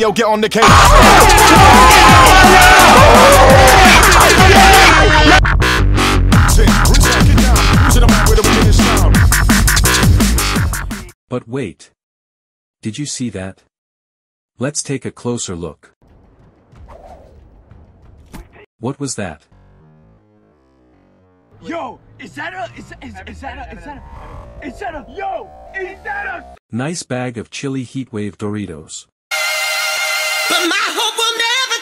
yo, get on the case. But wait. Did you see that? Let's take a closer look. What was that? Yo, is that a, is, is, is that a, is that a, is that a, yo, is that a Nice bag of chili heatwave Doritos. But my hope will never